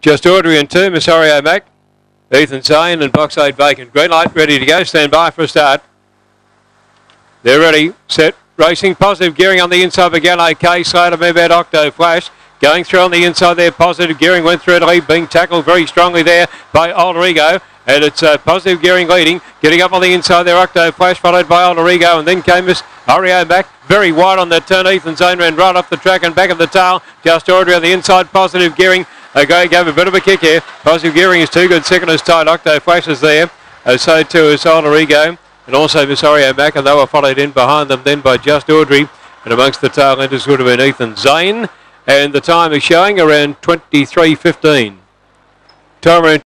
Just Audrey and two, Missorio Mac, Ethan Zane and Boxade Bacon. Green light ready to go. Stand by for a start. They're ready, set, racing. Positive gearing on the inside again. Okay, Slater Mebet Octo Flash. Going through on the inside there, positive gearing went through to lead, being tackled very strongly there by Alderigo. And it's uh, positive gearing leading, getting up on the inside there, Octo Flash, followed by Alderigo. And then came Miss Oreo back, very wide on the turn. Ethan Zane ran right off the track and back of the tail. Just Audrey on the inside, positive gearing. Okay, gave a bit of a kick here. Positive gearing is too good. Second is tight. Octo Flash is there. Uh, so too is Alderigo. And also Miss Oreo back, and they were followed in behind them then by Just Audrey. And amongst the tail enders would have been Ethan Zane and the time is showing around 23.15. Time around